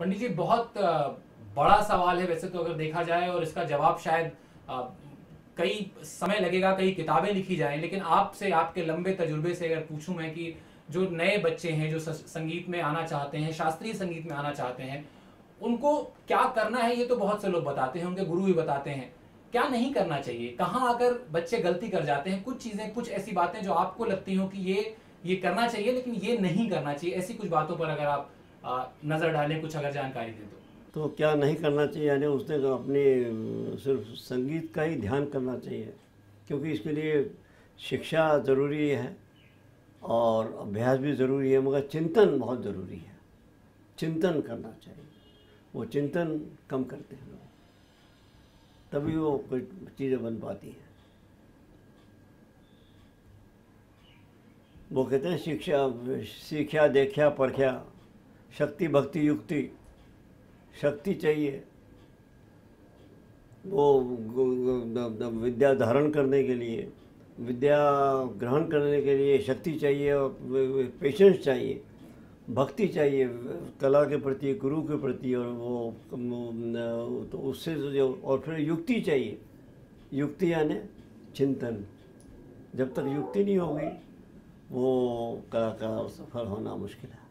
पंडित जी, बहुत बड़ा सवाल है वैसे तो अगर देखा जाए और इसका जवाब शायद कई समय लगेगा, कई किताबें लिखी जाए, लेकिन आपसे, आपके लंबे तजुर्बे से अगर पूछूँ मैं कि जो नए बच्चे हैं, जो संगीत में आना चाहते हैं, शास्त्रीय संगीत में आना चाहते हैं, उनको क्या करना है ये तो बहुत से लोग बताते हैं, उनके गुरु भी बताते हैं। क्या नहीं करना चाहिए? कहाँ आकर बच्चे गलती कर जाते हैं? कुछ चीज़ें, कुछ ऐसी बातें जो आपको लगती हो कि ये ये करना चाहिए, लेकिन ये नहीं करना चाहिए, ऐसी कुछ बातों पर अगर आप नज़र डालें कुछ अगर जानकारी दें तो। तो क्या नहीं करना चाहिए? यानी उसने तो अपने, सिर्फ़ संगीत का ही ध्यान करना चाहिए, क्योंकि इसके लिए शिक्षा ज़रूरी है और अभ्यास भी ज़रूरी है, मगर चिंतन बहुत ज़रूरी है। चिंतन करना चाहिए। वो चिंतन कम करते हैं लोग। तभी वो कुछ चीज़ें बन पाती हैं। वो कहते हैं, शिक्षा सीखा देखा परख्या शक्ति भक्ति युक्ति शक्ति चाहिए। वो विद्या धारण करने के लिए, विद्या ग्रहण करने के लिए शक्ति चाहिए और पेशेंस चाहिए, भक्ति चाहिए, कला के प्रति, गुरु के प्रति और वो तो उससे जो, और फिर युक्ति चाहिए। युक्ति यानी चिंतन। जब तक युक्ति नहीं होगी, वो कलाकार सफल होना मुश्किल है।